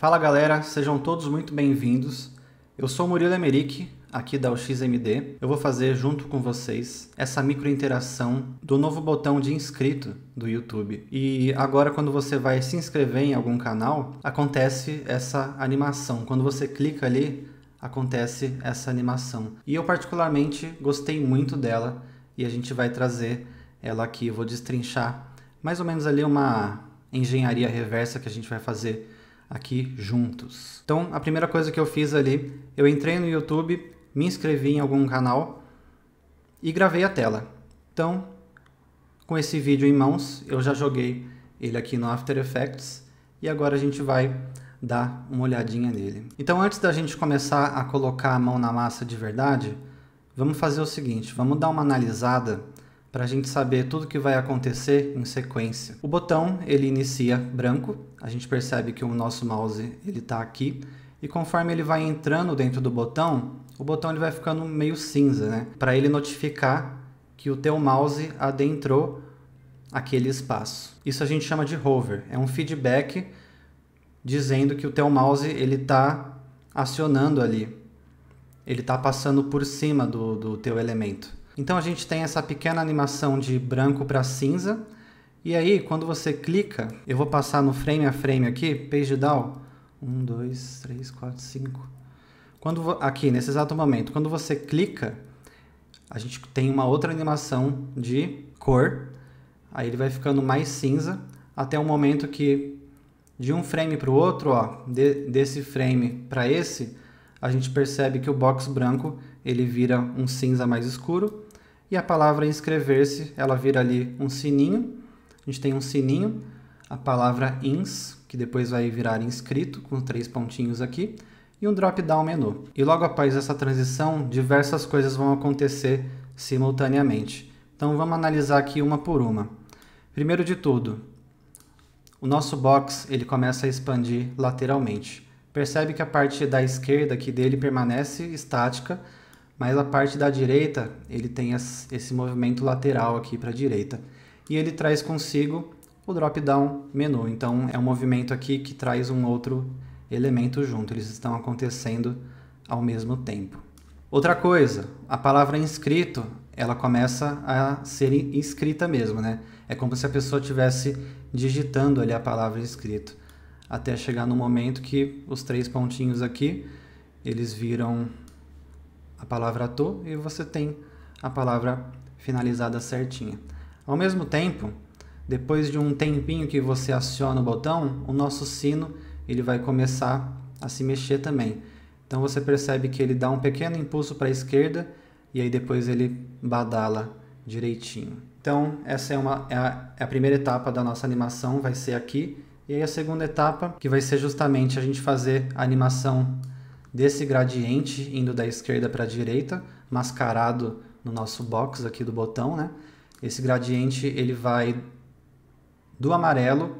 Fala galera, sejam todos muito bem-vindos. Eu sou Murilo Emerick, aqui da UXMD. Eu vou fazer junto com vocês essa micro interação do novo botão de inscrito do YouTube. E agora quando você vai se inscrever em algum canal, acontece essa animação. Quando você clica ali, acontece essa animação. E eu particularmente gostei muito dela e a gente vai trazer ela aqui. Eu vou destrinchar mais ou menos ali uma engenharia reversa que a gente vai fazer aqui juntos. Então, a primeira coisa que eu fiz ali, eu entrei no YouTube, me inscrevi em algum canal e gravei a tela. Então, com esse vídeo em mãos, eu já joguei ele aqui no After Effects e agora a gente vai dar uma olhadinha nele. Então, antes da gente começar a colocar a mão na massa de verdade, vamos fazer o seguinte, vamos dar uma analisada para a gente saber tudo que vai acontecer em sequência. O botão ele inicia branco, a gente percebe que o nosso mouse ele está aqui e conforme ele vai entrando dentro do botão, o botão ele vai ficando meio cinza, né? Para ele notificar que o teu mouse adentrou aquele espaço. Isso a gente chama de hover, é um feedback dizendo que o teu mouse ele está acionando ali, ele está passando por cima do, do teu elemento. Então a gente tem essa pequena animação de branco para cinza. E aí, quando você clica, eu vou passar no frame a frame aqui, page down. 1, 2, 3, 4, 5. Quando, aqui, nesse exato momento, quando você clica, a gente tem uma outra animação de cor. Aí ele vai ficando mais cinza, até o momento que de um frame para o outro, ó, de, desse frame para esse, a gente percebe que o box branco ele vira um cinza mais escuro e a palavra inscrever-se ela vira ali um sininho. A gente tem um sininho, a palavra ins, que depois vai virar inscrito com três pontinhos aqui e um drop down menu. E logo após essa transição, diversas coisas vão acontecer simultaneamente. Então vamos analisar aqui uma por uma. Primeiro de tudo, o nosso box ele começa a expandir lateralmente. Percebe que a parte da esquerda aqui dele permanece estática, mas a parte da direita ele tem esse movimento lateral aqui para a direita. E ele traz consigo o drop-down menu. Então é um movimento aqui que traz um outro elemento junto. Eles estão acontecendo ao mesmo tempo. Outra coisa, a palavra inscrito, ela começa a ser inscrita mesmo, né? É como se a pessoa estivesse digitando ali a palavra inscrito até chegar no momento que os três pontinhos aqui, eles viram a palavra to e você tem a palavra finalizada certinha. Ao mesmo tempo, depois de um tempinho que você aciona o botão, o nosso sino ele vai começar a se mexer também. Então você percebe que ele dá um pequeno impulso para a esquerda e aí depois ele badala direitinho. Então essa é, uma, é a, é a primeira etapa da nossa animação, vai ser aqui e aí a segunda etapa, que vai ser justamente a gente fazer a animação desse gradiente indo da esquerda para a direita, mascarado no nosso box aqui do botão, né? Esse gradiente ele vai do amarelo,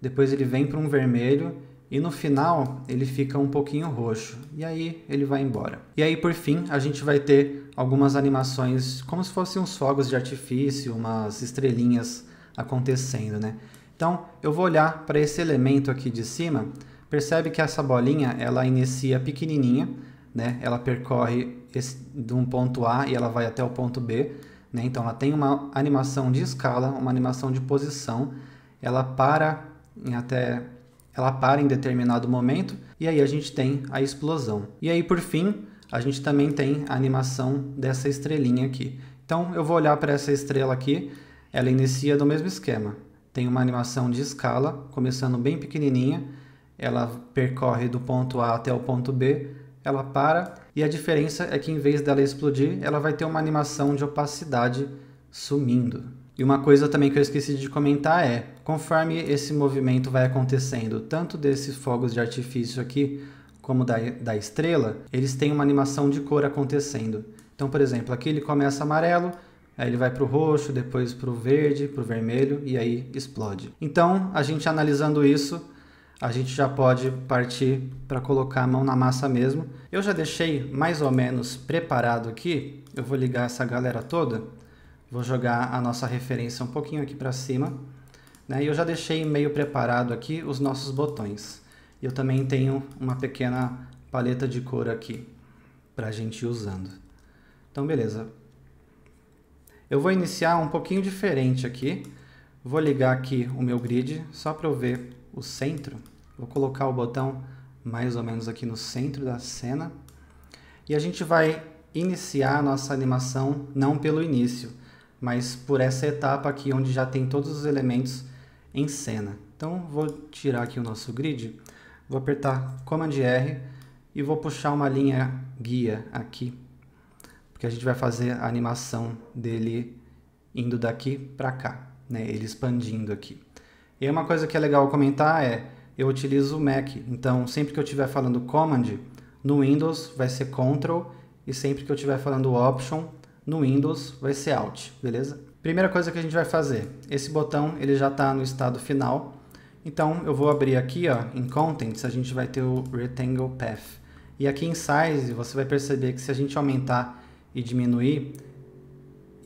depois ele vem para um vermelho e no final ele fica um pouquinho roxo e aí ele vai embora. E aí por fim a gente vai ter algumas animações como se fossem uns fogos de artifício, umas estrelinhas acontecendo, né? Então, eu vou olhar para esse elemento aqui de cima, percebe que essa bolinha, ela inicia pequenininha, né? Ela percorre esse, de um ponto A e ela vai até o ponto B, né? Então, ela tem uma animação de escala, uma animação de posição, ela para em até ela para em determinado momento e aí a gente tem a explosão. E aí, por fim, a gente também tem a animação dessa estrelinha aqui. Então, eu vou olhar para essa estrela aqui, ela inicia do mesmo esquema tem uma animação de escala, começando bem pequenininha, ela percorre do ponto A até o ponto B, ela para, e a diferença é que em vez dela explodir, ela vai ter uma animação de opacidade sumindo. E uma coisa também que eu esqueci de comentar é, conforme esse movimento vai acontecendo, tanto desses fogos de artifício aqui, como da, da estrela, eles têm uma animação de cor acontecendo. Então, por exemplo, aqui ele começa amarelo, Aí ele vai para o roxo, depois para o verde, para o vermelho e aí explode. Então, a gente analisando isso, a gente já pode partir para colocar a mão na massa mesmo. Eu já deixei mais ou menos preparado aqui. Eu vou ligar essa galera toda. Vou jogar a nossa referência um pouquinho aqui para cima. Né? E eu já deixei meio preparado aqui os nossos botões. Eu também tenho uma pequena paleta de cor aqui para a gente ir usando. Então, beleza. Eu vou iniciar um pouquinho diferente aqui. Vou ligar aqui o meu grid só para eu ver o centro. Vou colocar o botão mais ou menos aqui no centro da cena. E a gente vai iniciar a nossa animação não pelo início, mas por essa etapa aqui onde já tem todos os elementos em cena. Então vou tirar aqui o nosso grid, vou apertar Command R e vou puxar uma linha guia aqui, porque a gente vai fazer a animação dele indo daqui para cá, né? ele expandindo aqui. E uma coisa que é legal comentar é, eu utilizo o Mac, então sempre que eu estiver falando Command, no Windows vai ser Ctrl e sempre que eu estiver falando Option, no Windows vai ser Alt, beleza? Primeira coisa que a gente vai fazer, esse botão ele já está no estado final, então eu vou abrir aqui ó, em Contents, a gente vai ter o Rectangle Path. E aqui em Size você vai perceber que se a gente aumentar e diminuir,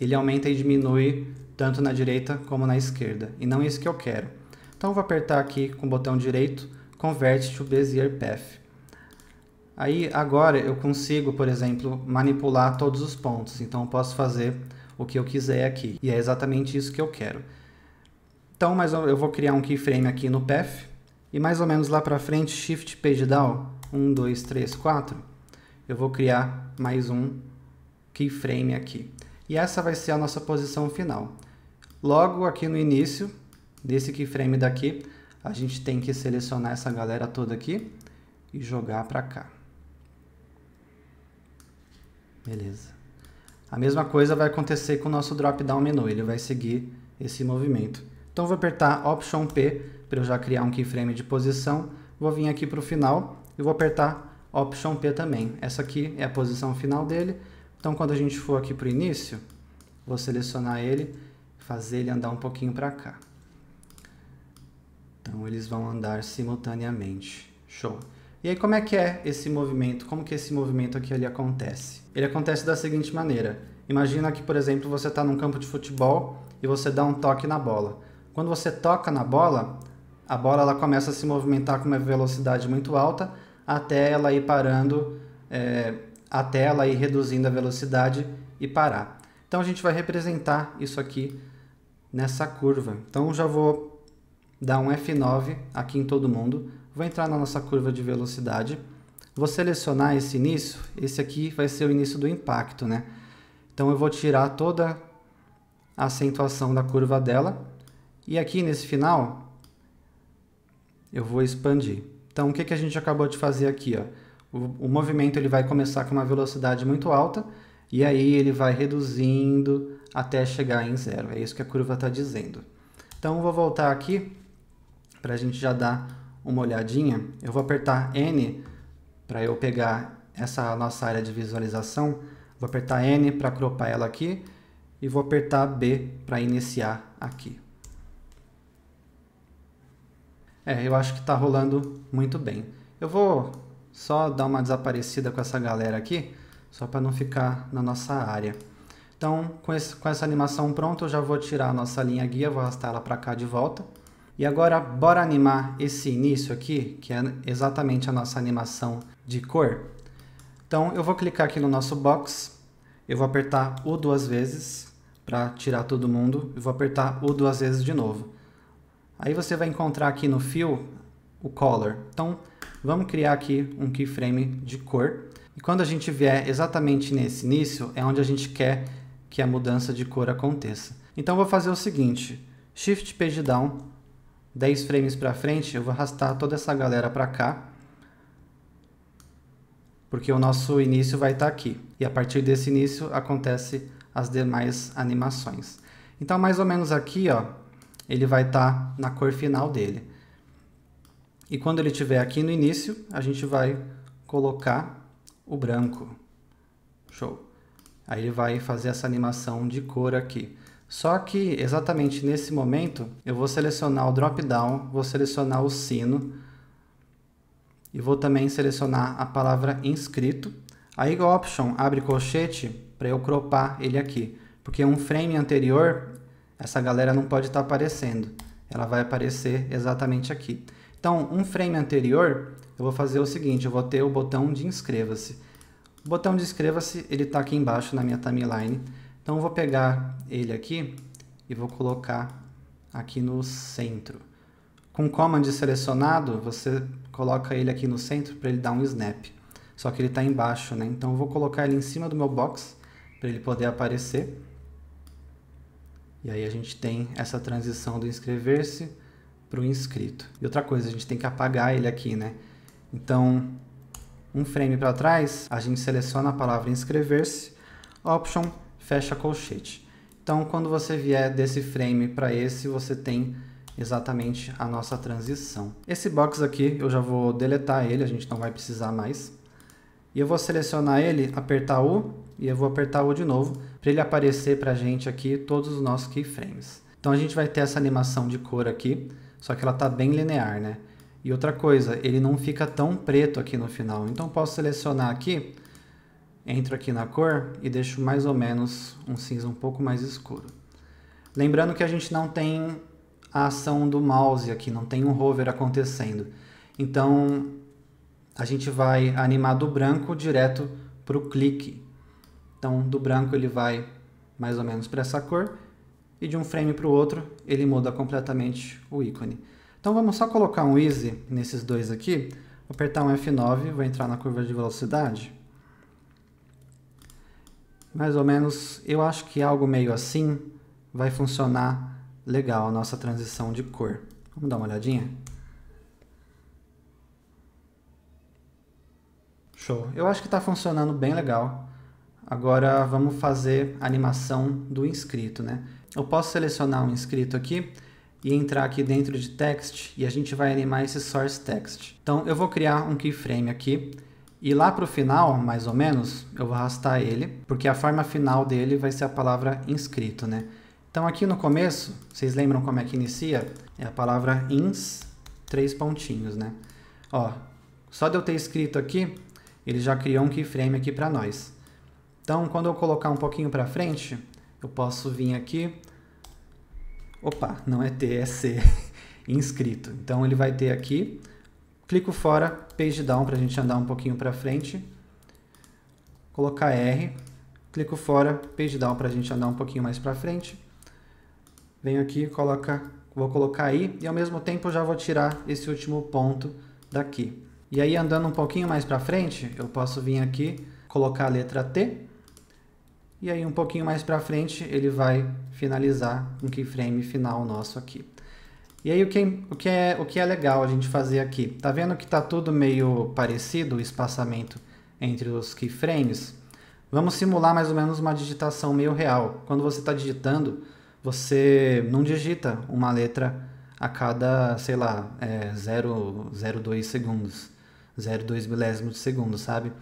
ele aumenta e diminui tanto na direita como na esquerda, e não isso que eu quero. Então vou apertar aqui com o botão direito, Convert to Bezier Path. Aí agora eu consigo, por exemplo, manipular todos os pontos. Então eu posso fazer o que eu quiser aqui. E é exatamente isso que eu quero. Então mas eu vou criar um keyframe aqui no path. E mais ou menos lá para frente, Shift Page Down, 1, 2, 3, 4. Eu vou criar mais um keyframe aqui. E essa vai ser a nossa posição final. Logo aqui no início desse keyframe daqui, a gente tem que selecionar essa galera toda aqui e jogar para cá. Beleza. A mesma coisa vai acontecer com o nosso drop-down menu, ele vai seguir esse movimento. Então vou apertar Option P para eu já criar um keyframe de posição. Vou vir aqui para o final e vou apertar Option P também. Essa aqui é a posição final dele. Então quando a gente for aqui para o início, vou selecionar ele, fazer ele andar um pouquinho para cá. Então eles vão andar simultaneamente. Show! E aí como é que é esse movimento? Como que esse movimento aqui ali acontece? Ele acontece da seguinte maneira. Imagina que, por exemplo, você está num campo de futebol e você dá um toque na bola. Quando você toca na bola, a bola ela começa a se movimentar com uma velocidade muito alta até ela ir parando, é, até ela ir reduzindo a velocidade e parar. Então a gente vai representar isso aqui nessa curva. Então já vou dar um F9 aqui em todo mundo Vou entrar na nossa curva de velocidade. Vou selecionar esse início. Esse aqui vai ser o início do impacto, né? Então eu vou tirar toda a acentuação da curva dela. E aqui nesse final, eu vou expandir. Então o que, que a gente acabou de fazer aqui? Ó? O, o movimento ele vai começar com uma velocidade muito alta e aí ele vai reduzindo até chegar em zero. É isso que a curva está dizendo. Então vou voltar aqui para a gente já dar uma olhadinha, eu vou apertar N para eu pegar essa nossa área de visualização. Vou apertar N para cropar ela aqui e vou apertar B para iniciar aqui. É, eu acho que está rolando muito bem. Eu vou só dar uma desaparecida com essa galera aqui, só para não ficar na nossa área. Então, com, esse, com essa animação pronta, eu já vou tirar a nossa linha guia, vou arrastar ela para cá de volta. E agora, bora animar esse início aqui, que é exatamente a nossa animação de cor. Então, eu vou clicar aqui no nosso box, eu vou apertar U duas vezes para tirar todo mundo, e vou apertar U duas vezes de novo. Aí você vai encontrar aqui no fio o color. Então, vamos criar aqui um keyframe de cor. E quando a gente vier exatamente nesse início, é onde a gente quer que a mudança de cor aconteça. Então, vou fazer o seguinte, Shift Page Down, 10 frames para frente, eu vou arrastar toda essa galera para cá, porque o nosso início vai estar tá aqui. E a partir desse início acontece as demais animações. Então, mais ou menos aqui, ó, ele vai estar tá na cor final dele. E quando ele estiver aqui no início, a gente vai colocar o branco. Show. Aí ele vai fazer essa animação de cor aqui. Só que exatamente nesse momento eu vou selecionar o drop down, vou selecionar o sino e vou também selecionar a palavra inscrito. Aí o option abre colchete para eu cropar ele aqui, porque um frame anterior essa galera não pode estar tá aparecendo, ela vai aparecer exatamente aqui. Então, um frame anterior, eu vou fazer o seguinte, eu vou ter o botão de inscreva-se. O botão de inscreva-se, ele está aqui embaixo na minha timeline. Então, eu vou pegar ele aqui e vou colocar aqui no centro. Com Command selecionado, você coloca ele aqui no centro para ele dar um snap. Só que ele está embaixo, né? Então eu vou colocar ele em cima do meu box para ele poder aparecer. E aí a gente tem essa transição do inscrever-se para o inscrito. E outra coisa, a gente tem que apagar ele aqui, né? Então, um frame para trás, a gente seleciona a palavra inscrever-se, option, fecha colchete. Então, quando você vier desse frame para esse, você tem exatamente a nossa transição. Esse box aqui, eu já vou deletar ele, a gente não vai precisar mais. E eu vou selecionar ele, apertar U, e eu vou apertar U de novo, para ele aparecer para a gente aqui todos os nossos keyframes. Então a gente vai ter essa animação de cor aqui, só que ela está bem linear, né? E outra coisa, ele não fica tão preto aqui no final. Então posso selecionar aqui, entro aqui na cor e deixo mais ou menos um cinza um pouco mais escuro. Lembrando que a gente não tem a ação do mouse aqui, não tem um hover acontecendo. Então a gente vai animar do branco direto para o clique. Então do branco ele vai mais ou menos para essa cor e de um frame para o outro ele muda completamente o ícone. Então vamos só colocar um easy nesses dois aqui, apertar um F9, vou entrar na curva de velocidade. Mais ou menos, eu acho que algo meio assim vai funcionar legal a nossa transição de cor. Vamos dar uma olhadinha? Show. Eu acho que está funcionando bem legal. Agora vamos fazer a animação do inscrito, né? Eu posso selecionar um inscrito aqui e entrar aqui dentro de text e a gente vai animar esse source text. Então eu vou criar um keyframe aqui e lá para o final, mais ou menos, eu vou arrastar ele, porque a forma final dele vai ser a palavra inscrito, né? Então aqui no começo, vocês lembram como é que inicia? É a palavra ins, três pontinhos, né? Ó, só de eu ter escrito aqui, ele já criou um keyframe aqui para nós. Então, quando eu colocar um pouquinho para frente, eu posso vir aqui. Opa, não é T, é C, inscrito. Então, ele vai ter aqui. Clico fora, page down para a gente andar um pouquinho para frente. Colocar R. Clico fora, page down para a gente andar um pouquinho mais para frente. Venho aqui, coloca, vou colocar aí e ao mesmo tempo já vou tirar esse último ponto daqui. E aí andando um pouquinho mais para frente, eu posso vir aqui, colocar a letra T e aí um pouquinho mais para frente ele vai finalizar um keyframe final nosso aqui. E aí o que, o, que é, o que é legal a gente fazer aqui? Tá vendo que está tudo meio parecido o espaçamento entre os keyframes? Vamos simular mais ou menos uma digitação meio real. Quando você está digitando, você não digita uma letra a cada, sei lá, é, 0,02 segundos, 0,2 milésimos de segundo, sabe?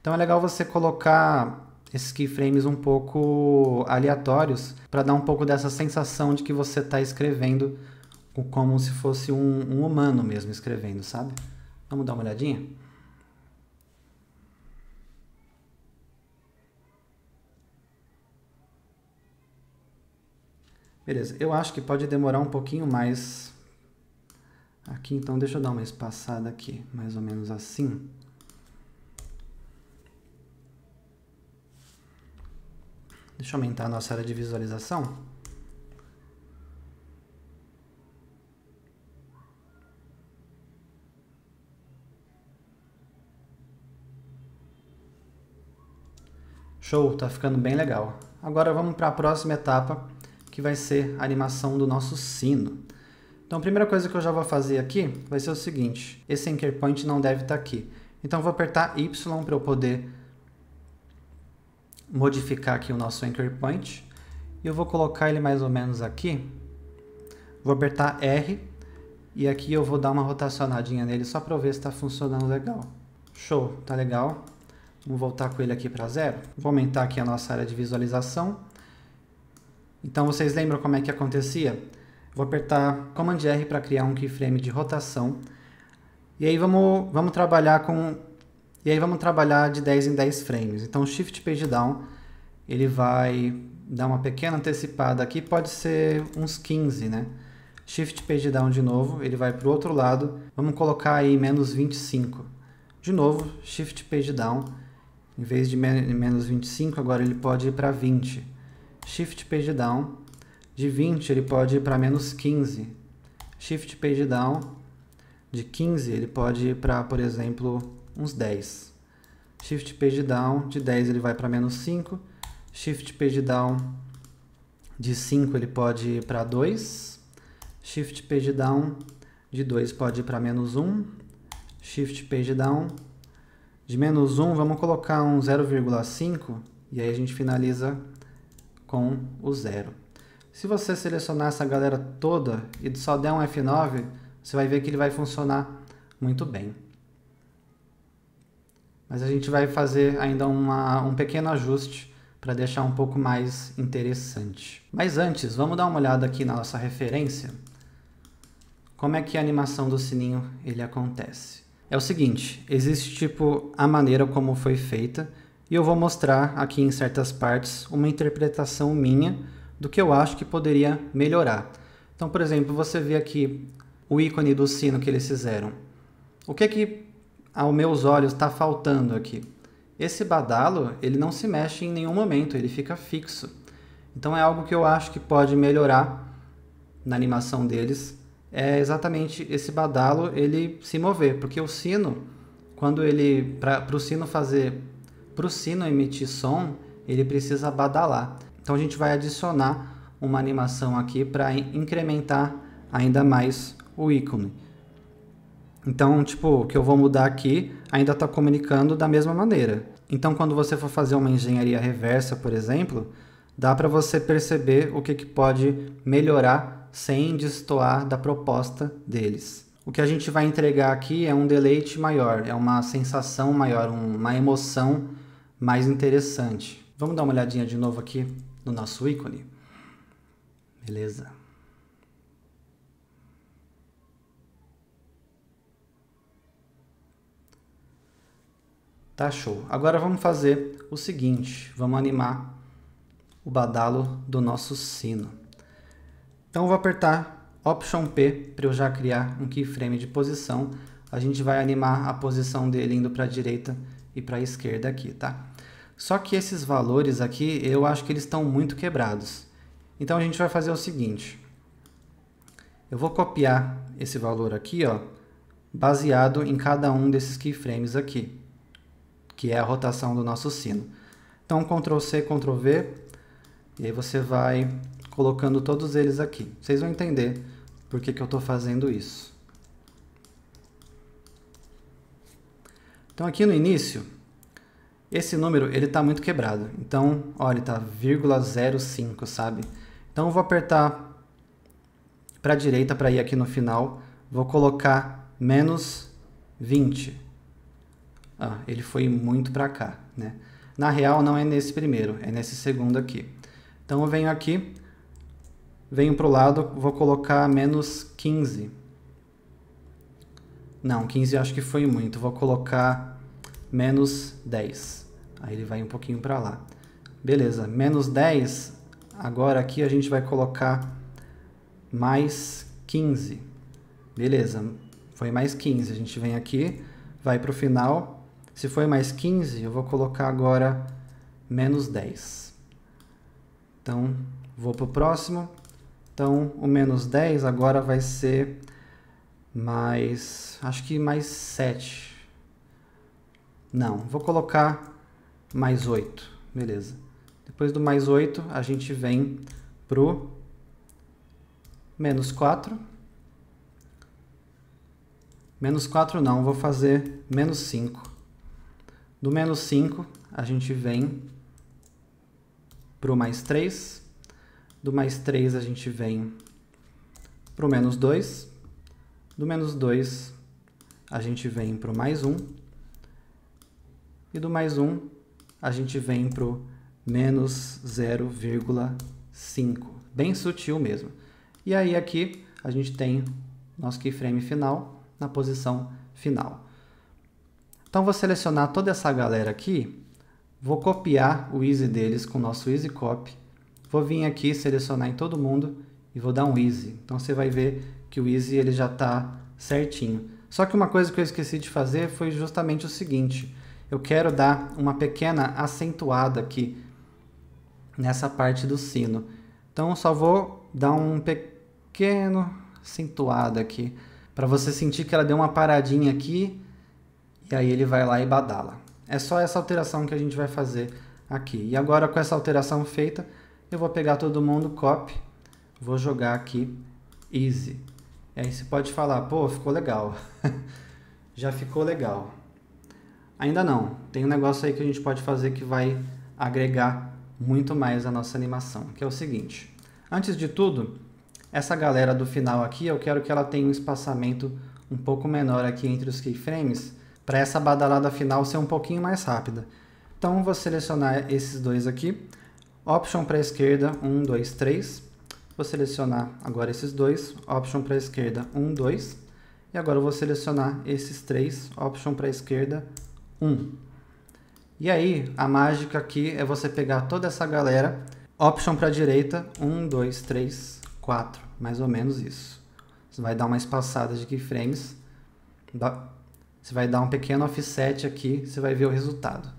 Então é legal você colocar esses keyframes um pouco aleatórios para dar um pouco dessa sensação de que você está escrevendo como se fosse um, um, humano mesmo escrevendo, sabe? Vamos dar uma olhadinha? Beleza, eu acho que pode demorar um pouquinho mais aqui, então deixa eu dar uma espaçada aqui, mais ou menos assim. Deixa eu aumentar a nossa área de visualização. Show, tá ficando bem legal. Agora vamos para a próxima etapa, que vai ser a animação do nosso sino. Então a primeira coisa que eu já vou fazer aqui vai ser o seguinte, esse anchor point não deve estar tá aqui. Então eu vou apertar Y para eu poder modificar aqui o nosso anchor point. E eu vou colocar ele mais ou menos aqui. Vou apertar R. E aqui eu vou dar uma rotacionadinha nele só para ver se está funcionando legal. Show, tá legal. Vamos voltar com ele aqui para zero. Vou aumentar aqui a nossa área de visualização. Então vocês lembram como é que acontecia? Vou apertar Command R para criar um keyframe de rotação. E aí vamos, vamos trabalhar com e aí vamos trabalhar de 10 em 10 frames. Então, o Shift Page Down, ele vai dar uma pequena antecipada aqui, pode ser uns 15, né? Shift Page Down de novo, ele vai para o outro lado. Vamos colocar aí menos 25. De novo, Shift Page Down. Em vez de menos 25, agora ele pode ir para 20. Shift Page Down. De 20 ele pode ir para menos 15. Shift Page Down. De 15 ele pode ir para, por exemplo, uns 10. Shift Page Down. De 10 ele vai para menos 5. Shift Page Down. De 5 ele pode ir para 2. Shift Page Down de 2 pode ir para menos 1. Shift Page Down de menos 1, vamos colocar um 0,5 e aí a gente finaliza com o zero. Se você selecionar essa galera toda e só der um F9, você vai ver que ele vai funcionar muito bem. Mas a gente vai fazer ainda uma, um pequeno ajuste para deixar um pouco mais interessante. Mas antes, vamos dar uma olhada aqui na nossa referência como é que a animação do sininho ele acontece? É o seguinte, existe tipo a maneira como foi feita e eu vou mostrar aqui em certas partes uma interpretação minha do que eu acho que poderia melhorar. Então, por exemplo, você vê aqui o ícone do sino que eles fizeram. O que é que aos meus olhos está faltando aqui? Esse badalo, ele não se mexe em nenhum momento, ele fica fixo. Então é algo que eu acho que pode melhorar na animação deles é exatamente esse badalo ele se mover, porque o sino, quando ele para o sino fazer, para o sino emitir som, ele precisa badalar. Então a gente vai adicionar uma animação aqui para incrementar ainda mais o ícone. Então, tipo, o que eu vou mudar aqui ainda está comunicando da mesma maneira. Então, quando você for fazer uma engenharia reversa, por exemplo, dá para você perceber o que, que pode melhorar sem destoar da proposta deles. O que a gente vai entregar aqui é um deleite maior, é uma sensação maior, uma emoção mais interessante. Vamos dar uma olhadinha de novo aqui no nosso ícone. Beleza. Tá show. Agora vamos fazer o seguinte, vamos animar o badalo do nosso sino. Então vou apertar Option P para eu já criar um keyframe de posição. A gente vai animar a posição dele indo para a direita e para a esquerda aqui, tá? Só que esses valores aqui, eu acho que eles estão muito quebrados. Então a gente vai fazer o seguinte. Eu vou copiar esse valor aqui, ó, baseado em cada um desses keyframes aqui, que é a rotação do nosso sino. Então Ctrl C, Ctrl V, e aí você vai colocando todos eles aqui. Vocês vão entender por que, que eu estou fazendo isso. Então aqui no início, esse número ele está muito quebrado. Então, olha, está 0,05, sabe? Então eu vou apertar para a direita para ir aqui no final. Vou colocar menos 20. Ah, ele foi muito para cá, né? Na real, não é nesse primeiro, é nesse segundo aqui. Então eu venho aqui, venho para o lado, vou colocar menos 15. Não, 15 acho que foi muito, vou colocar menos 10. Aí ele vai um pouquinho para lá. Beleza, menos 10, agora aqui a gente vai colocar mais 15. Beleza, foi mais 15. A gente vem aqui, vai para o final. Se foi mais 15, eu vou colocar agora menos 10. Então, vou para o próximo. Então, o menos 10 agora vai ser mais, acho que mais 7. Não, vou colocar mais 8, beleza. Depois do mais 8, a gente vem pro menos 4. Menos 4 não, vou fazer menos 5. Do menos 5, a gente vem pro mais 3. Do mais 3 a gente vem para o menos 2. Do menos 2 a gente vem para o mais 1. E do mais 1 a gente vem para o menos 0,5. Bem sutil mesmo. E aí aqui a gente tem nosso keyframe final na posição final. Então vou selecionar toda essa galera aqui, vou copiar o easy deles com o nosso easy copy Vou vir aqui, selecionar em todo mundo e vou dar um easy. Então você vai ver que o easy ele já está certinho. Só que uma coisa que eu esqueci de fazer foi justamente o seguinte. Eu quero dar uma pequena acentuada aqui nessa parte do sino. Então só vou dar um pequeno acentuado aqui para você sentir que ela deu uma paradinha aqui e aí ele vai lá e badala. É só essa alteração que a gente vai fazer aqui. E agora com essa alteração feita, eu vou pegar todo mundo, copy, vou jogar aqui easy. E aí você pode falar, pô, ficou legal. Já ficou legal. Ainda não. Tem um negócio aí que a gente pode fazer que vai agregar muito mais a nossa animação, que é o seguinte. Antes de tudo, essa galera do final aqui, eu quero que ela tenha um espaçamento um pouco menor aqui entre os keyframes, para essa badalada final ser um pouquinho mais rápida. Então, vou selecionar esses dois aqui. Option para a esquerda, 1, 2, 3. Vou selecionar agora esses dois, option para a esquerda 1, 2. E agora eu vou selecionar esses três, option para a esquerda 1. E aí, a mágica aqui é você pegar toda essa galera, option para a direita, 1, 2, 3, 4, mais ou menos isso. Você vai dar uma espaçada de keyframes, você vai dar um pequeno offset aqui, você vai ver o resultado.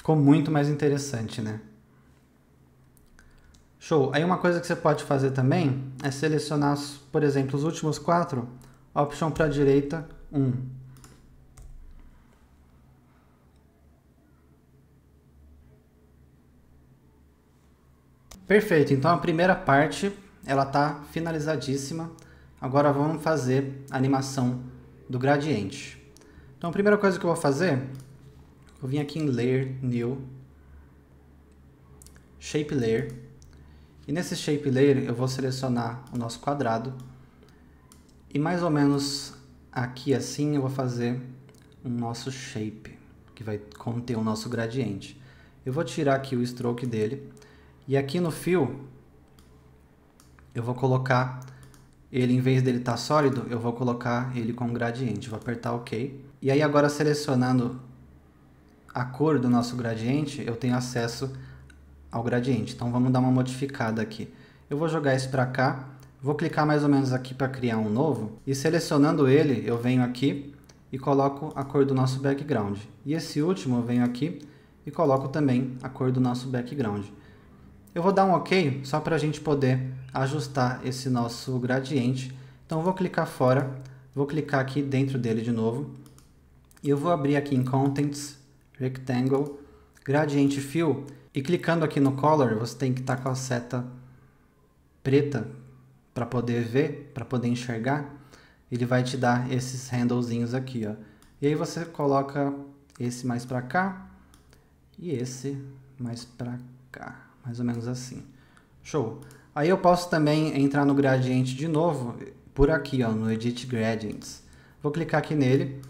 Ficou muito mais interessante, né? Show. Aí uma coisa que você pode fazer também é selecionar, por exemplo, os últimos quatro, option para a direita, 1. Um. Perfeito, então a primeira parte ela está finalizadíssima. Agora vamos fazer a animação do gradiente. Então a primeira coisa que eu vou fazer eu vim aqui em Layer, New, Shape Layer. E nesse Shape Layer eu vou selecionar o nosso quadrado. E mais ou menos aqui assim eu vou fazer um nosso shape, que vai conter o nosso gradiente. Eu vou tirar aqui o stroke dele. E aqui no fio, eu vou colocar ele, em vez dele estar tá sólido, eu vou colocar ele com gradiente. Vou apertar OK. E aí agora selecionando a cor do nosso gradiente, eu tenho acesso ao gradiente. Então vamos dar uma modificada aqui. Eu vou jogar esse para cá, vou clicar mais ou menos aqui para criar um novo e selecionando ele, eu venho aqui e coloco a cor do nosso background. E esse último eu venho aqui e coloco também a cor do nosso background. Eu vou dar um OK só para a gente poder ajustar esse nosso gradiente. Então vou clicar fora, vou clicar aqui dentro dele de novo e eu vou abrir aqui em Contents Rectangle, Gradiente Fill, e clicando aqui no Color, você tem que estar tá com a seta preta para poder ver, para poder enxergar. Ele vai te dar esses handlezinhos aqui, ó. E aí você coloca esse mais para cá e esse mais para cá, mais ou menos assim. Show. Aí eu posso também entrar no gradiente de novo, por aqui, ó, no Edit Gradients. Vou clicar aqui nele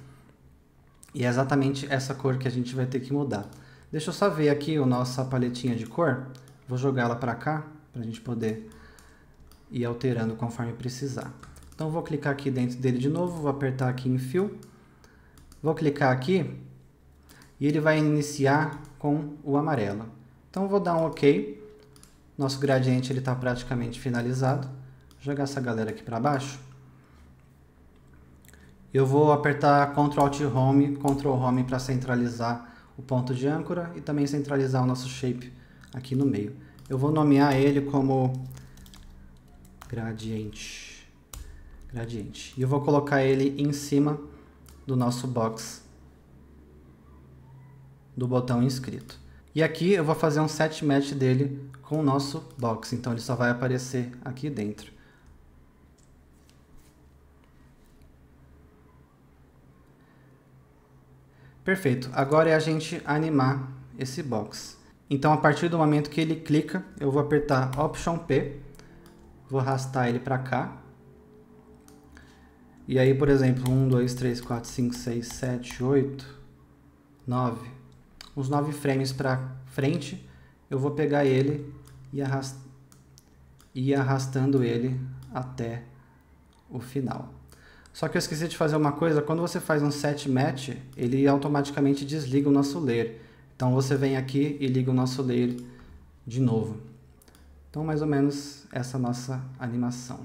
e é exatamente essa cor que a gente vai ter que mudar. Deixa eu só ver aqui a nossa paletinha de cor. Vou jogar ela para cá, para a gente poder ir alterando conforme precisar. Então vou clicar aqui dentro dele de novo, vou apertar aqui em Fill. Vou clicar aqui e ele vai iniciar com o amarelo. Então vou dar um OK. Nosso gradiente está praticamente finalizado. Vou jogar essa galera aqui para baixo eu vou apertar Ctrl Alt Home, Ctrl Home para centralizar o ponto de âncora e também centralizar o nosso shape aqui no meio. Eu vou nomear ele como gradiente. Gradiente. E eu vou colocar ele em cima do nosso box do botão inscrito. E aqui eu vou fazer um set match dele com o nosso box, então ele só vai aparecer aqui dentro. Perfeito. Agora é a gente animar esse box. Então, a partir do momento que ele clica, eu vou apertar Option P, vou arrastar ele para cá. E aí, por exemplo, 1, 2, 3, 4, 5, 6, 7, 8, 9. Os 9 frames para frente, eu vou pegar ele e arrast... ir arrastando ele até o final. Só que eu esqueci de fazer uma coisa, quando você faz um set match, ele automaticamente desliga o nosso layer. Então você vem aqui e liga o nosso layer de novo. Então mais ou menos essa nossa animação.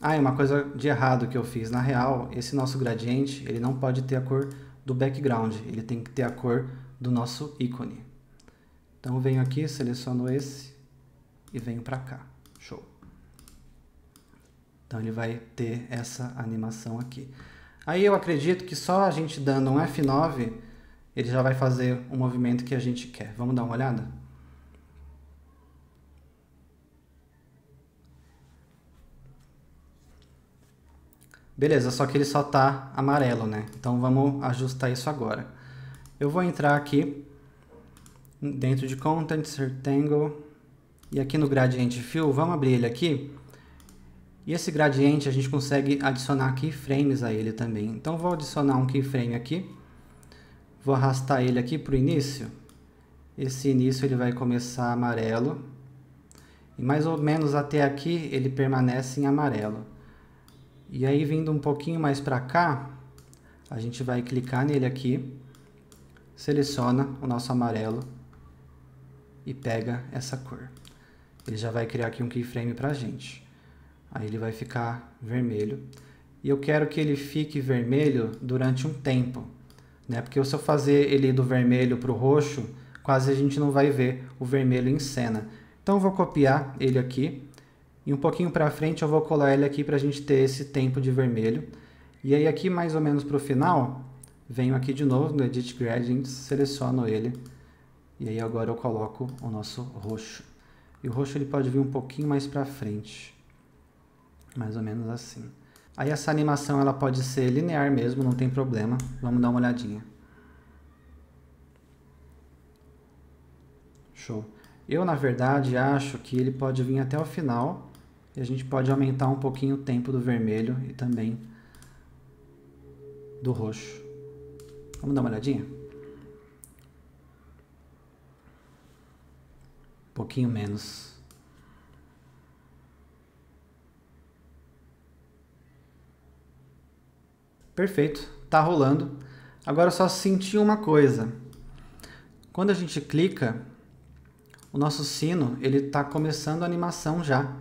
Ah, e uma coisa de errado que eu fiz. Na real, esse nosso gradiente, ele não pode ter a cor do background, ele tem que ter a cor do nosso ícone. Então venho aqui, seleciono esse e venho para cá. Então ele vai ter essa animação aqui. Aí eu acredito que só a gente dando um F9, ele já vai fazer o movimento que a gente quer. Vamos dar uma olhada? Beleza, só que ele só tá amarelo, né? Então vamos ajustar isso agora. Eu vou entrar aqui dentro de Content, Rectangle, e aqui no Gradiente Fill, vamos abrir ele aqui. E esse gradiente a gente consegue adicionar keyframes a ele também. Então vou adicionar um keyframe aqui. Vou arrastar ele aqui para o início. Esse início ele vai começar amarelo. E mais ou menos até aqui ele permanece em amarelo. E aí vindo um pouquinho mais para cá, a gente vai clicar nele aqui, seleciona o nosso amarelo e pega essa cor. Ele já vai criar aqui um keyframe para a gente. Aí ele vai ficar vermelho. E eu quero que ele fique vermelho durante um tempo. Né? Porque se eu fazer ele do vermelho para o roxo, quase a gente não vai ver o vermelho em cena. Então eu vou copiar ele aqui e um pouquinho para frente eu vou colar ele aqui para a gente ter esse tempo de vermelho. E aí aqui mais ou menos para o final, venho aqui de novo no Edit Gradients, seleciono ele. E aí agora eu coloco o nosso roxo. E o roxo ele pode vir um pouquinho mais para frente. Mais ou menos assim. Aí essa animação ela pode ser linear mesmo, não tem problema. Vamos dar uma olhadinha. Show. Eu, na verdade, acho que ele pode vir até o final e a gente pode aumentar um pouquinho o tempo do vermelho e também do roxo. Vamos dar uma olhadinha? Um pouquinho menos. Perfeito, tá rolando. Agora só senti uma coisa. Quando a gente clica, o nosso sino ele está começando a animação já.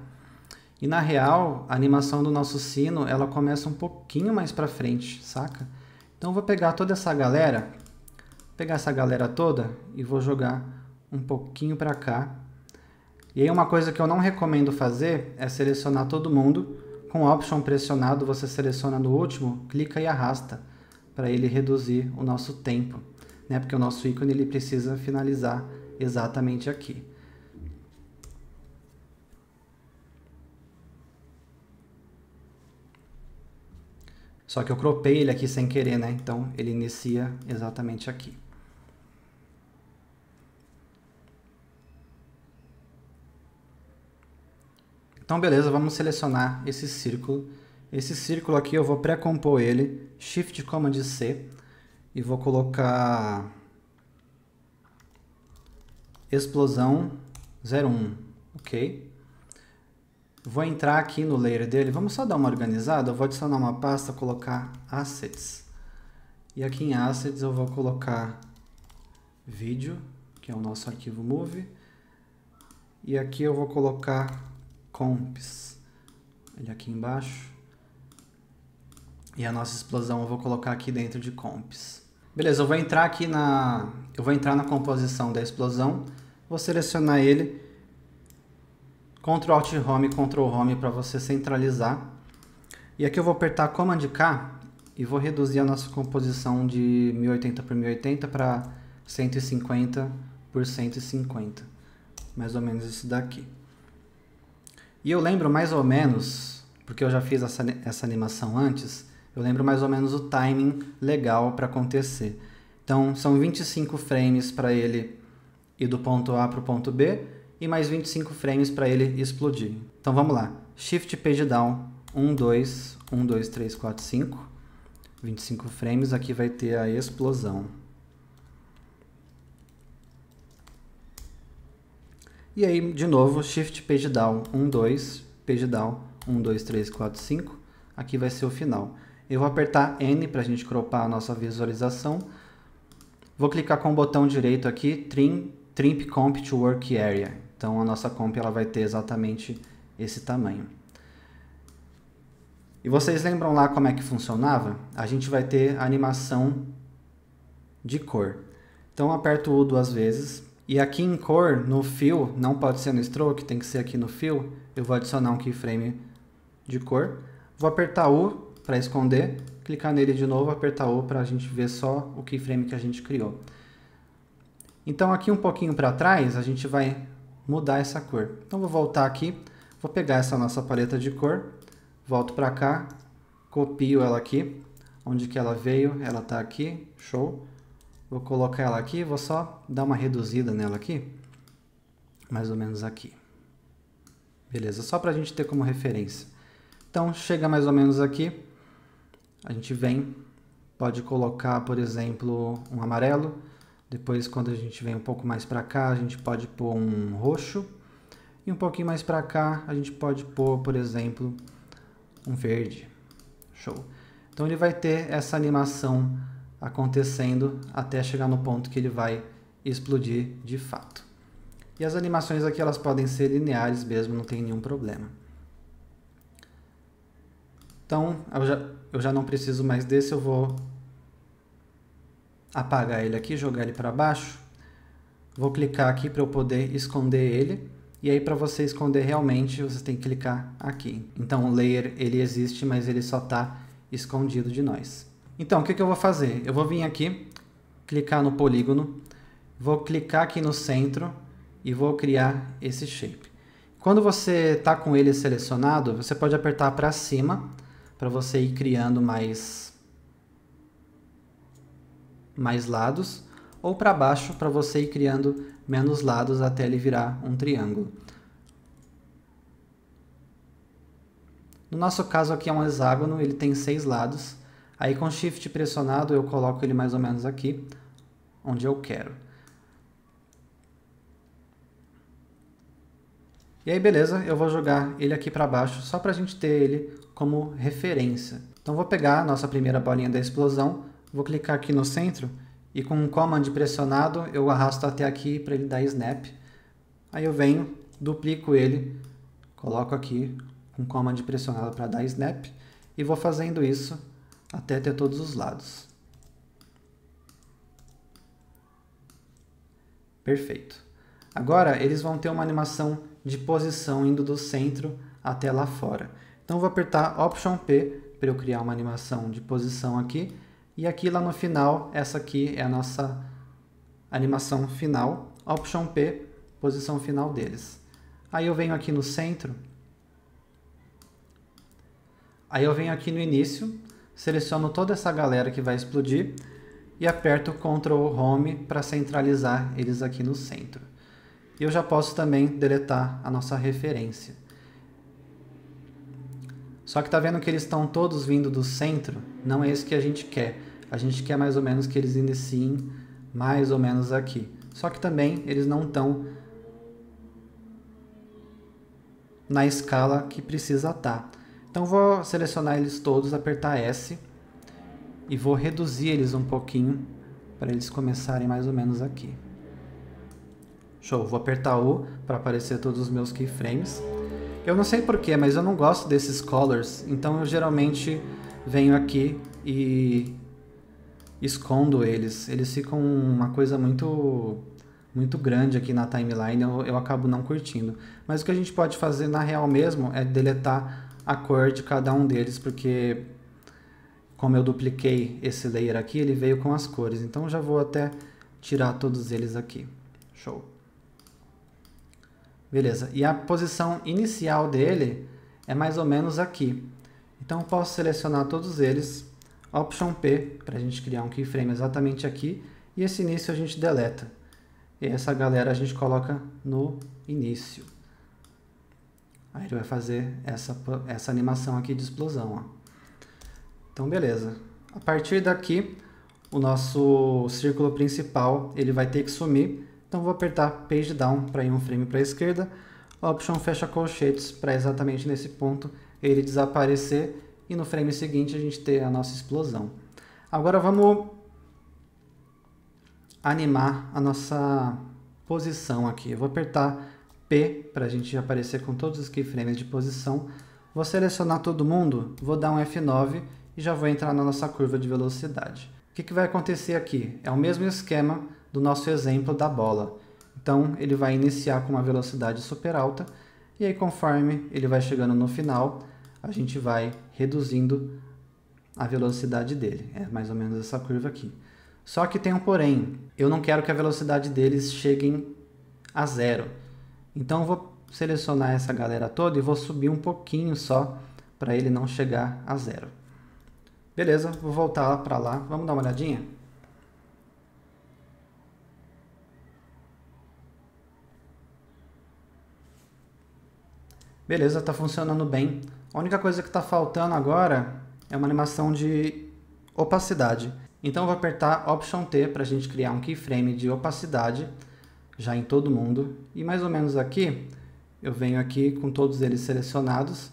E na real, a animação do nosso sino, ela começa um pouquinho mais para frente, saca? Então eu vou pegar toda essa galera, pegar essa galera toda e vou jogar um pouquinho para cá. E aí uma coisa que eu não recomendo fazer é selecionar todo mundo. Com o Option pressionado, você seleciona no último, clica e arrasta para ele reduzir o nosso tempo, né? Porque o nosso ícone ele precisa finalizar exatamente aqui. Só que eu cropei ele aqui sem querer, né? Então ele inicia exatamente aqui. Então beleza, vamos selecionar esse círculo. Esse círculo aqui eu vou pré-compor ele, Shift Command C, e vou colocar explosão 01, ok? Vou entrar aqui no layer dele, vamos só dar uma organizada, eu vou adicionar uma pasta, colocar Assets. E aqui em Assets eu vou colocar vídeo, que é o nosso arquivo Move. E aqui eu vou colocar Comps, ele aqui embaixo. E a nossa explosão eu vou colocar aqui dentro de Comps. Beleza, eu vou entrar aqui na... Eu vou entrar na composição da explosão, vou selecionar ele Ctrl Alt Home, Ctrl Home para você centralizar. E aqui eu vou apertar Command K e vou reduzir a nossa composição de 1080 por 1080 para 150 por 150. Mais ou menos isso daqui. E eu lembro mais ou menos, porque eu já fiz essa, essa animação antes, eu lembro mais ou menos o timing legal para acontecer. Então, são 25 frames para ele ir do ponto A para o ponto B e mais 25 frames para ele explodir. Então vamos lá. Shift Page Down, 1, 2, 1, 2, 3, 4, 5. 25 frames, aqui vai ter a explosão. E aí, de novo, Shift Page Down, 1, 2, Page Down, 1, 2, 3, 4, 5. Aqui vai ser o final. Eu vou apertar N para a gente cropar a nossa visualização. Vou clicar com o botão direito aqui, Trim, Trimp Comp to Work Area. Então a nossa comp ela vai ter exatamente esse tamanho. E vocês lembram lá como é que funcionava? A gente vai ter animação de cor. Então aperto U duas vezes. E aqui em cor, no Fill, não pode ser no Stroke, tem que ser aqui no Fill. Eu vou adicionar um keyframe de cor. Vou apertar U para esconder, clicar nele de novo, apertar U para a gente ver só o keyframe que a gente criou. Então aqui um pouquinho para trás, a gente vai mudar essa cor. Então vou voltar aqui, vou pegar essa nossa paleta de cor, volto para cá, copio ela aqui, onde que ela veio, ela está aqui, show. Vou colocar ela aqui, vou só dar uma reduzida nela aqui, mais ou menos aqui. Beleza, só para a gente ter como referência. Então, chega mais ou menos aqui, a gente vem, pode colocar, por exemplo, um amarelo, depois quando a gente vem um pouco mais para cá, a gente pode pôr um roxo, e um pouquinho mais para cá, a gente pode pôr, por exemplo, um verde. Show. Então ele vai ter essa animação acontecendo até chegar no ponto que ele vai explodir de fato. E as animações aqui elas podem ser lineares mesmo, não tem nenhum problema. Então eu já, eu já não preciso mais desse, eu vou apagar ele aqui, jogar ele para baixo. Vou clicar aqui para eu poder esconder ele. E aí para você esconder realmente, você tem que clicar aqui. Então o layer ele existe, mas ele só está escondido de nós. Então, o que, que eu vou fazer? Eu vou vir aqui, clicar no polígono, vou clicar aqui no centro e vou criar esse shape. Quando você está com ele selecionado, você pode apertar para cima para você ir criando mais, mais lados, ou para baixo para você ir criando menos lados até ele virar um triângulo. No nosso caso aqui é um hexágono, ele tem seis lados. Aí com Shift pressionado eu coloco ele mais ou menos aqui, onde eu quero. E aí beleza, eu vou jogar ele aqui para baixo, só para a gente ter ele como referência. Então vou pegar a nossa primeira bolinha da explosão, vou clicar aqui no centro e com um Command pressionado eu arrasto até aqui para ele dar snap. Aí eu venho, duplico ele, coloco aqui com Command pressionado para dar snap e vou fazendo isso até ter todos os lados. Perfeito. Agora eles vão ter uma animação de posição indo do centro até lá fora. Então vou apertar Option P para eu criar uma animação de posição aqui. E aqui lá no final, essa aqui é a nossa animação final. Option P, posição final deles. Aí eu venho aqui no centro. Aí eu venho aqui no início seleciono toda essa galera que vai explodir e aperto Ctrl Home para centralizar eles aqui no centro. E eu já posso também deletar a nossa referência. Só que tá vendo que eles estão todos vindo do centro? Não é isso que a gente quer. A gente quer mais ou menos que eles iniciem mais ou menos aqui. Só que também eles não estão na escala que precisa estar. Tá. Então vou selecionar eles todos, apertar S e vou reduzir eles um pouquinho para eles começarem mais ou menos aqui. Show, vou apertar U para aparecer todos os meus keyframes. Eu não sei porquê, mas eu não gosto desses colors, então eu geralmente venho aqui e escondo eles. Eles ficam uma coisa muito muito grande aqui na timeline, eu, eu acabo não curtindo. Mas o que a gente pode fazer na real mesmo é deletar a cor de cada um deles, porque como eu dupliquei esse layer aqui, ele veio com as cores. Então já vou até tirar todos eles aqui. Show. Beleza. E a posição inicial dele é mais ou menos aqui. Então posso selecionar todos eles, Option P, para a gente criar um keyframe exatamente aqui, e esse início a gente deleta. E essa galera a gente coloca no início. Aí ele vai fazer essa, essa animação aqui de explosão. Ó. Então, beleza. A partir daqui, o nosso círculo principal ele vai ter que sumir. Então, vou apertar Page Down para ir um frame para a esquerda. Option fecha colchetes para exatamente nesse ponto ele desaparecer. E no frame seguinte a gente ter a nossa explosão. Agora vamos animar a nossa posição aqui. Eu vou apertar P para a gente aparecer com todos os keyframes de posição. Vou selecionar todo mundo, vou dar um F9 e já vou entrar na nossa curva de velocidade. O que, que vai acontecer aqui? É o mesmo esquema do nosso exemplo da bola. Então ele vai iniciar com uma velocidade super alta e aí conforme ele vai chegando no final, a gente vai reduzindo a velocidade dele. É mais ou menos essa curva aqui. Só que tem um porém. Eu não quero que a velocidade deles cheguem a zero. Então eu vou selecionar essa galera toda e vou subir um pouquinho só para ele não chegar a zero. Beleza, vou voltar para lá. Vamos dar uma olhadinha? Beleza, está funcionando bem. A única coisa que está faltando agora é uma animação de opacidade. Então eu vou apertar Option T para a gente criar um keyframe de opacidade já em todo mundo. E mais ou menos aqui, eu venho aqui com todos eles selecionados,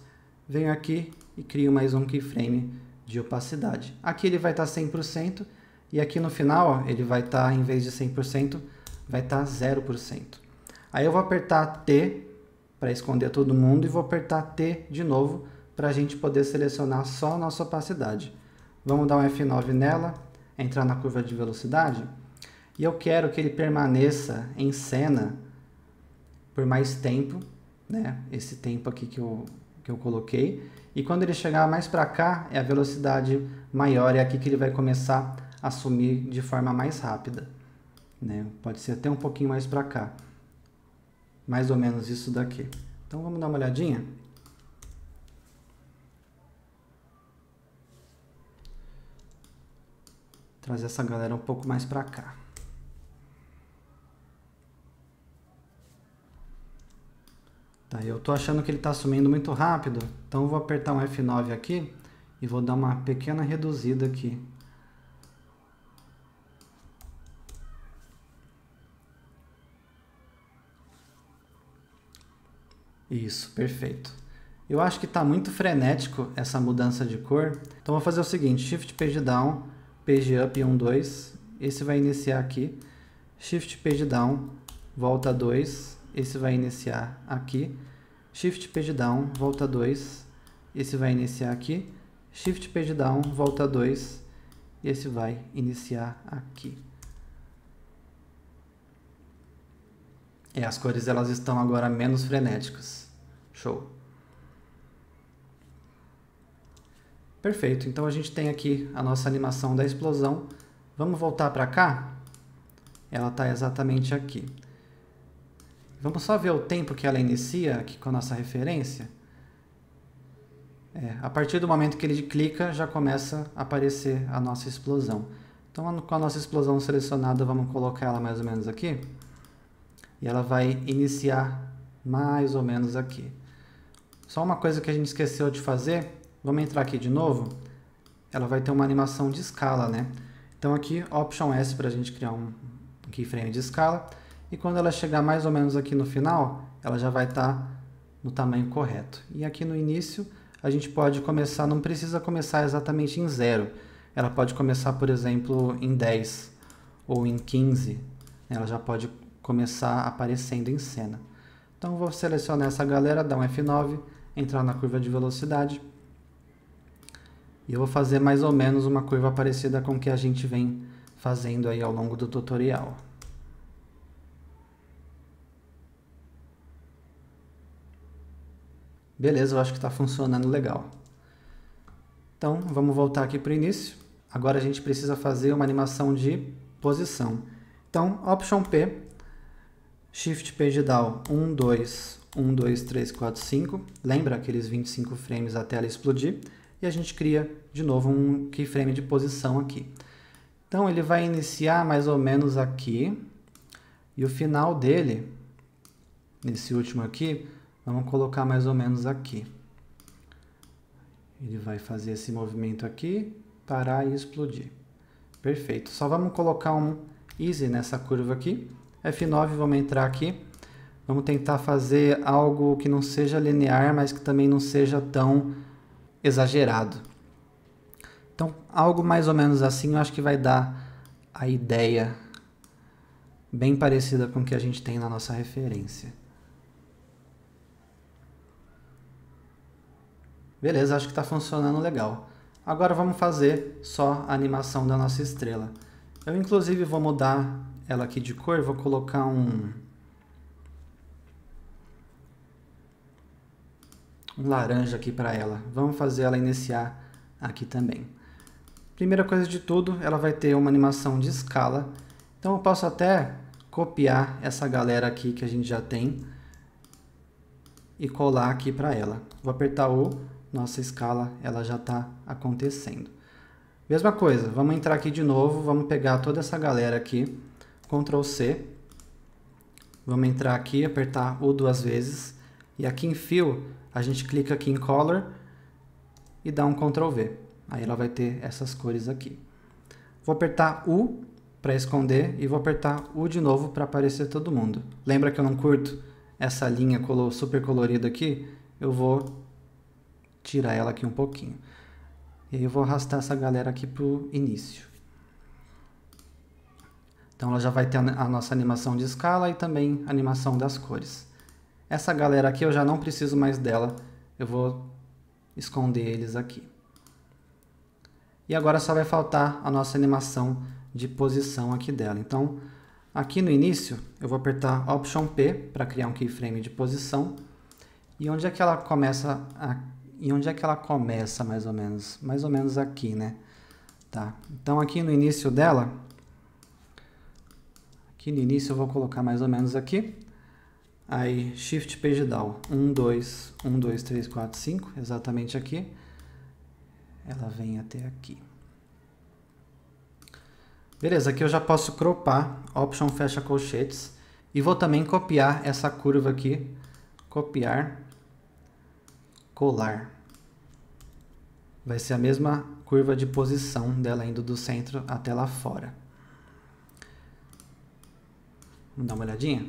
venho aqui e crio mais um keyframe de opacidade. Aqui ele vai estar tá 100% e aqui no final ele vai estar, tá, em vez de 100%, vai estar tá 0%. Aí eu vou apertar T para esconder todo mundo e vou apertar T de novo para a gente poder selecionar só a nossa opacidade. Vamos dar um F9 nela, entrar na curva de velocidade, e eu quero que ele permaneça em cena por mais tempo, né? esse tempo aqui que eu, que eu coloquei, e quando ele chegar mais para cá, é a velocidade maior, é aqui que ele vai começar a sumir de forma mais rápida. Né? Pode ser até um pouquinho mais para cá. Mais ou menos isso daqui. Então vamos dar uma olhadinha? trazer essa galera um pouco mais para cá. Tá, eu tô achando que ele está sumindo muito rápido, então vou apertar um F9 aqui e vou dar uma pequena reduzida aqui. Isso, perfeito. Eu acho que está muito frenético essa mudança de cor, então vou fazer o seguinte, Shift Page Down, page up 1, 2, esse vai iniciar aqui, shift page down, volta 2, esse vai iniciar aqui, shift page down, volta 2, esse vai iniciar aqui, shift page down, volta 2, esse vai iniciar aqui. É, as cores elas estão agora menos frenéticas. Show. Perfeito, então a gente tem aqui a nossa animação da explosão. Vamos voltar para cá? Ela está exatamente aqui. Vamos só ver o tempo que ela inicia aqui com a nossa referência. É, a partir do momento que ele clica, já começa a aparecer a nossa explosão. Então, com a nossa explosão selecionada, vamos colocar ela mais ou menos aqui. E ela vai iniciar mais ou menos aqui. Só uma coisa que a gente esqueceu de fazer Vamos entrar aqui de novo. Ela vai ter uma animação de escala, né? Então aqui, Option S para a gente criar um keyframe de escala. E quando ela chegar mais ou menos aqui no final, ela já vai estar tá no tamanho correto. E aqui no início, a gente pode começar, não precisa começar exatamente em zero. Ela pode começar, por exemplo, em 10 ou em 15. Ela já pode começar aparecendo em cena. Então vou selecionar essa galera, dar um F9, entrar na curva de velocidade e eu vou fazer mais ou menos uma curva parecida com o que a gente vem fazendo aí ao longo do tutorial. Beleza, eu acho que está funcionando legal. Então, vamos voltar aqui para o início. Agora a gente precisa fazer uma animação de posição. Então, Option P, Shift Page Down 1, 2, 1, 2, 3, 4, 5. Lembra aqueles 25 frames até ela explodir e a gente cria de novo um keyframe de posição aqui. Então ele vai iniciar mais ou menos aqui e o final dele, nesse último aqui, vamos colocar mais ou menos aqui. Ele vai fazer esse movimento aqui, parar e explodir. Perfeito. Só vamos colocar um easy nessa curva aqui. F9, vamos entrar aqui. Vamos tentar fazer algo que não seja linear, mas que também não seja tão exagerado. Então, algo mais ou menos assim eu acho que vai dar a ideia bem parecida com o que a gente tem na nossa referência. Beleza, acho que está funcionando legal. Agora vamos fazer só a animação da nossa estrela. Eu inclusive vou mudar ela aqui de cor, vou colocar um, um laranja aqui para ela. Vamos fazer ela iniciar aqui também. Primeira coisa de tudo, ela vai ter uma animação de escala. Então eu posso até copiar essa galera aqui que a gente já tem e colar aqui para ela. Vou apertar o, nossa escala ela já está acontecendo. Mesma coisa, vamos entrar aqui de novo, vamos pegar toda essa galera aqui, Ctrl C, vamos entrar aqui, apertar U duas vezes, e aqui em Fill, a gente clica aqui em Color e dá um Ctrl V. Aí ela vai ter essas cores aqui. Vou apertar U para esconder e vou apertar U de novo para aparecer todo mundo. Lembra que eu não curto essa linha super colorida aqui? Eu vou tirar ela aqui um pouquinho. E aí eu vou arrastar essa galera aqui para o início. Então ela já vai ter a nossa animação de escala e também animação das cores. Essa galera aqui eu já não preciso mais dela, eu vou esconder eles aqui. E agora só vai faltar a nossa animação de posição aqui dela. Então, aqui no início, eu vou apertar Option P para criar um keyframe de posição. E onde é que ela começa a e onde é que ela começa, mais ou menos? Mais ou menos aqui, né? Tá. Então, aqui no início dela, aqui no início eu vou colocar mais ou menos aqui. Aí, Shift Page Down. 1, 2, 1, 2, 3, 4, 5, exatamente aqui. Ela vem até aqui. Beleza, aqui eu já posso cropar, Option fecha colchetes. E vou também copiar essa curva aqui. Copiar colar. Vai ser a mesma curva de posição dela indo do centro até lá fora. Vamos dar uma olhadinha?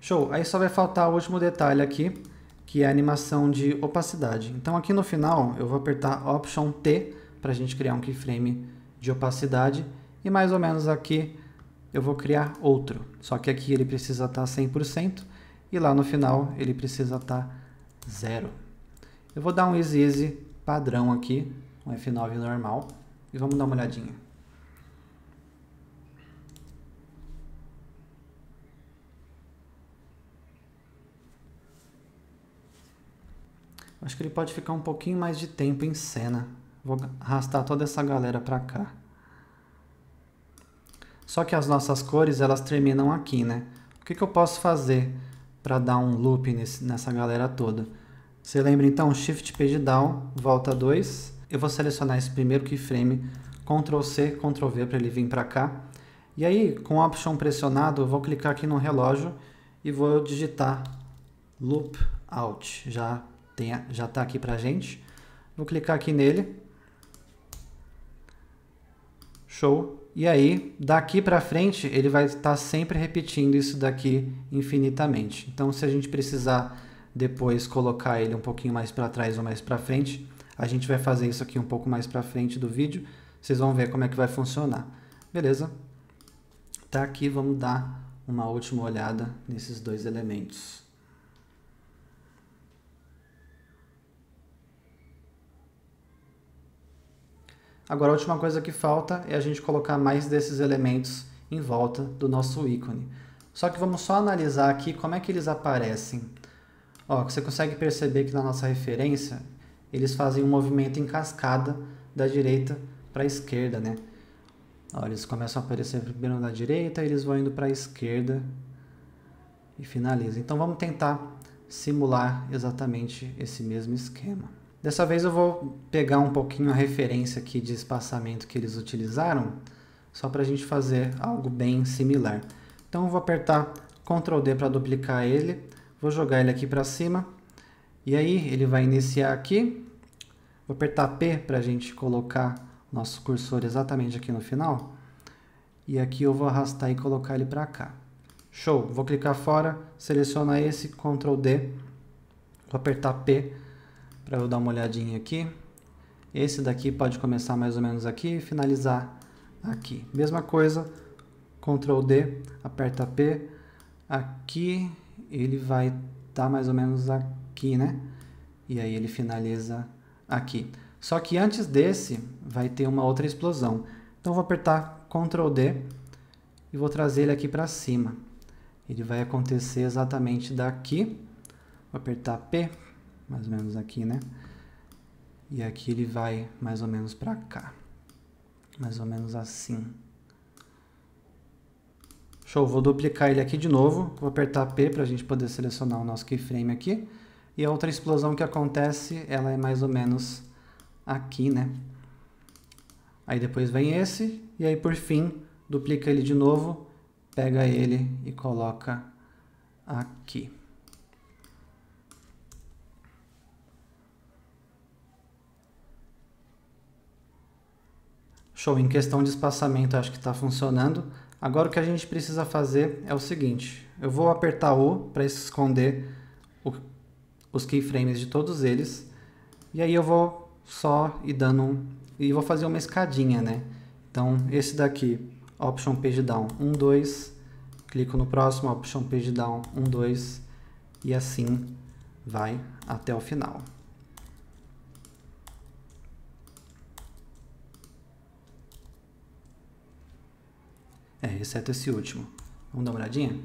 Show! Aí só vai faltar o último detalhe aqui, que é a animação de opacidade. Então aqui no final eu vou apertar Option T para a gente criar um keyframe de opacidade e mais ou menos aqui eu vou criar outro. Só que aqui ele precisa estar 100% e lá no final ele precisa estar zero. Eu vou dar um easy easy padrão aqui, um F9 normal, e vamos dar uma olhadinha. Acho que ele pode ficar um pouquinho mais de tempo em cena. Vou arrastar toda essa galera para cá. Só que as nossas cores, elas terminam aqui, né? O que, que eu posso fazer para dar um loop nesse, nessa galera toda? Você lembra então? Shift Page Down, volta 2. Eu vou selecionar esse primeiro keyframe, Ctrl C, Ctrl V para ele vir para cá. E aí, com o Option pressionado, eu vou clicar aqui no relógio e vou digitar Loop Out. Já tem, já está aqui para gente. Vou clicar aqui nele. Show. E aí, daqui para frente, ele vai estar sempre repetindo isso daqui infinitamente. Então, se a gente precisar depois colocar ele um pouquinho mais para trás ou mais para frente, a gente vai fazer isso aqui um pouco mais para frente do vídeo. Vocês vão ver como é que vai funcionar. Beleza? Tá aqui, vamos dar uma última olhada nesses dois elementos. Agora a última coisa que falta é a gente colocar mais desses elementos em volta do nosso ícone. Só que vamos só analisar aqui como é que eles aparecem. Ó, você consegue perceber que na nossa referência eles fazem um movimento em cascada da direita para a esquerda, né? Ó, eles começam a aparecer primeiro na direita, eles vão indo para a esquerda e finalizam. Então vamos tentar simular exatamente esse mesmo esquema. Dessa vez eu vou pegar um pouquinho a referência aqui de espaçamento que eles utilizaram, só para a gente fazer algo bem similar. Então eu vou apertar Ctrl D para duplicar ele, vou jogar ele aqui para cima, e aí ele vai iniciar aqui, vou apertar P para a gente colocar nosso cursor exatamente aqui no final, e aqui eu vou arrastar e colocar ele para cá. Show! Vou clicar fora, selecionar esse, Ctrl D, vou apertar P para eu dar uma olhadinha aqui. Esse daqui pode começar mais ou menos aqui e finalizar aqui. Mesma coisa, Ctrl D, aperta P, aqui ele vai estar tá mais ou menos aqui, né? E aí ele finaliza aqui. Só que antes desse vai ter uma outra explosão. Então vou apertar Ctrl D e vou trazer ele aqui para cima. Ele vai acontecer exatamente daqui. Vou apertar P, mais ou menos aqui, né? E aqui ele vai mais ou menos para cá. Mais ou menos assim. Show, vou duplicar ele aqui de novo. Vou apertar P para a gente poder selecionar o nosso keyframe aqui. E a outra explosão que acontece, ela é mais ou menos aqui, né? Aí depois vem esse, e aí por fim, duplica ele de novo, pega ele e coloca aqui. Show, em questão de espaçamento acho que está funcionando. Agora o que a gente precisa fazer é o seguinte, eu vou apertar O para esconder o, os keyframes de todos eles, e aí eu vou só ir dando um, e vou fazer uma escadinha, né? Então, esse daqui, Option Page Down 1, 2, clico no próximo, Option Page Down 1, 2, e assim vai até o final. É, exceto esse último. Vamos dar uma olhadinha?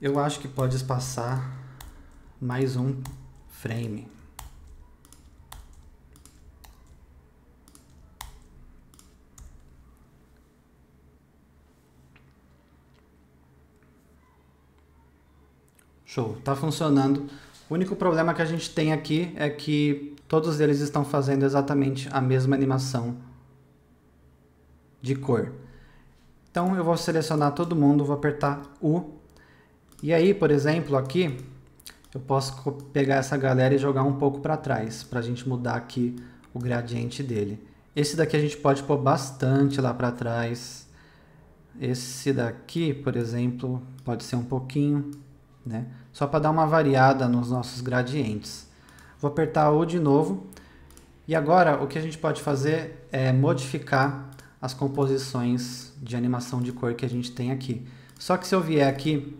Eu acho que pode espaçar mais um frame. Show, tá funcionando. O único problema que a gente tem aqui é que todos eles estão fazendo exatamente a mesma animação de cor. Então eu vou selecionar todo mundo, vou apertar U. E aí, por exemplo, aqui eu posso pegar essa galera e jogar um pouco para trás, para a gente mudar aqui o gradiente dele. Esse daqui a gente pode pôr bastante lá para trás. Esse daqui, por exemplo, pode ser um pouquinho, né? Só para dar uma variada nos nossos gradientes. Vou apertar U de novo. E agora o que a gente pode fazer é modificar as composições de animação de cor que a gente tem aqui. Só que se eu vier aqui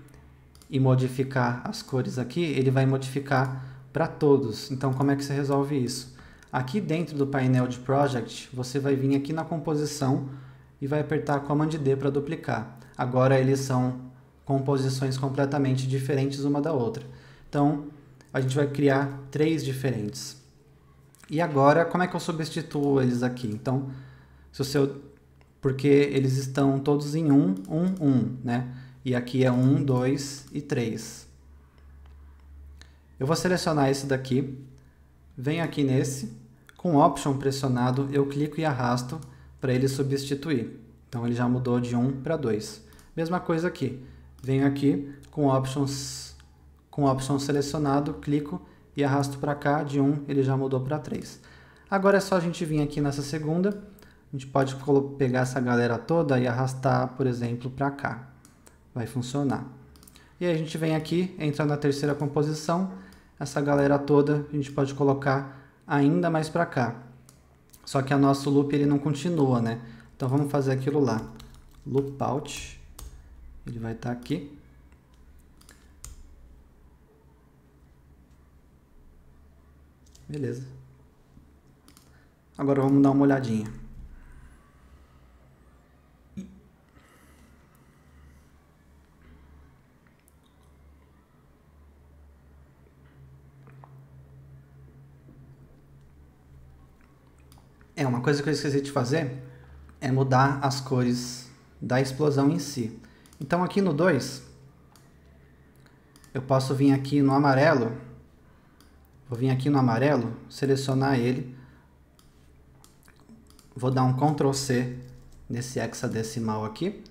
e modificar as cores aqui, ele vai modificar para todos. Então como é que você resolve isso? Aqui dentro do painel de Project, você vai vir aqui na composição e vai apertar Command D para duplicar. Agora eles são composições completamente diferentes uma da outra. Então a gente vai criar três diferentes. E agora, como é que eu substituo eles aqui? Então, se o seu porque eles estão todos em 1, 1, 1, né? E aqui é 1, 2 e 3. Eu vou selecionar esse daqui, venho aqui nesse, com Option pressionado, eu clico e arrasto para ele substituir. Então ele já mudou de 1 para 2. Mesma coisa aqui, venho aqui com Options, com Option selecionado, clico e arrasto para cá, de 1 ele já mudou para 3. Agora é só a gente vir aqui nessa segunda, a gente pode pegar essa galera toda e arrastar, por exemplo, para cá. Vai funcionar. E aí a gente vem aqui, entra na terceira composição, essa galera toda a gente pode colocar ainda mais para cá. Só que o nosso loop ele não continua, né? Então vamos fazer aquilo lá. Loop out, ele vai estar tá aqui. Beleza. Agora vamos dar uma olhadinha. É, uma coisa que eu esqueci de fazer é mudar as cores da explosão em si. Então aqui no 2, eu posso vir aqui no amarelo, vou vir aqui no amarelo, selecionar ele, vou dar um Ctrl C nesse hexadecimal aqui,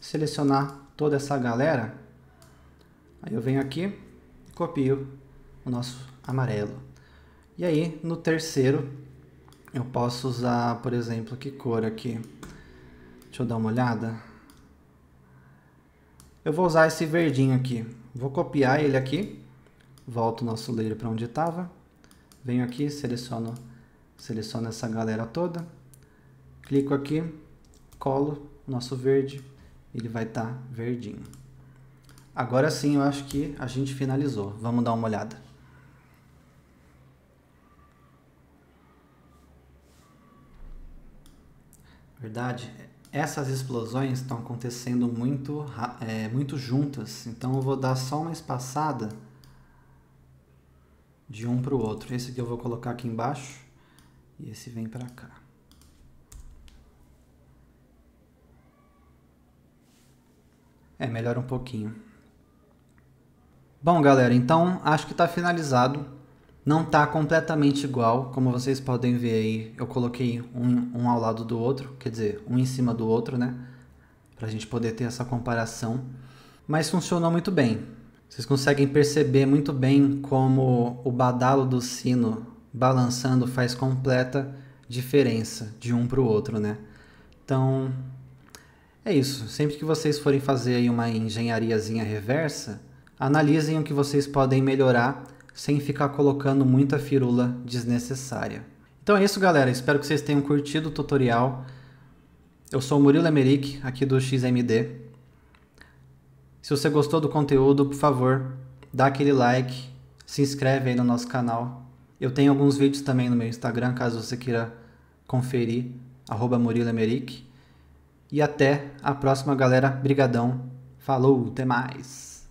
selecionar toda essa galera, aí eu venho aqui e copio o nosso amarelo. E aí, no terceiro, eu posso usar, por exemplo, que cor aqui? Deixa eu dar uma olhada. Eu vou usar esse verdinho aqui. Vou copiar ele aqui. Volto o nosso layer para onde estava. venho aqui, seleciono, seleciono essa galera toda, clico aqui, colo nosso verde, ele vai estar tá verdinho. Agora sim, eu acho que a gente finalizou. Vamos dar uma olhada. Verdade, essas explosões estão acontecendo muito, é, muito juntas, então eu vou dar só uma espaçada de um para o outro. Esse aqui eu vou colocar aqui embaixo e esse vem para cá. É, melhor um pouquinho. Bom, galera, então acho que está finalizado. Não está completamente igual, como vocês podem ver aí. Eu coloquei um, um ao lado do outro, quer dizer, um em cima do outro, né? Para a gente poder ter essa comparação. Mas funcionou muito bem. Vocês conseguem perceber muito bem como o badalo do sino balançando faz completa diferença de um para o outro, né? Então, é isso. Sempre que vocês forem fazer aí uma engenhariazinha reversa, analisem o que vocês podem melhorar sem ficar colocando muita firula desnecessária. Então é isso, galera. Espero que vocês tenham curtido o tutorial. Eu sou o Murilo Emerick, aqui do XMD. Se você gostou do conteúdo, por favor, dá aquele like, se inscreve aí no nosso canal. Eu tenho alguns vídeos também no meu Instagram, caso você queira conferir, arroba Murilo Emerick. E até a próxima, galera. Brigadão. Falou, até mais.